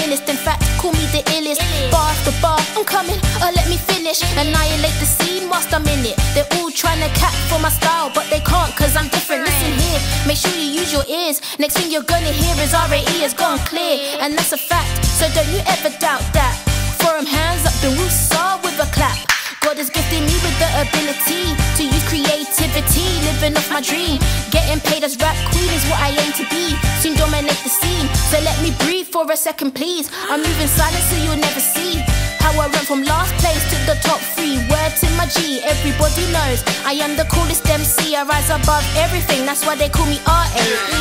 realist. In fact, call me the illest. Bar after bar, I'm coming. Uh, let me finish. Annihilate the scene whilst I'm in it. They're all trying to cap for my style, but they can't cause I'm different. Listen here, make sure you use your ears. Next thing you're gonna hear is RAE has gone clear, and that's a fact. So don't you ever doubt that. Forum hands up, then we'll start with a clap. God has gifted me with the ability to use creativity, living off my dream. Getting paid as rap queen is what I aim to be. For a second, please. I'm moving silent so you'll never see how I went from last place to the top three. Words in my G, everybody knows I am the coolest MC. I rise above everything, that's why they call me R A E.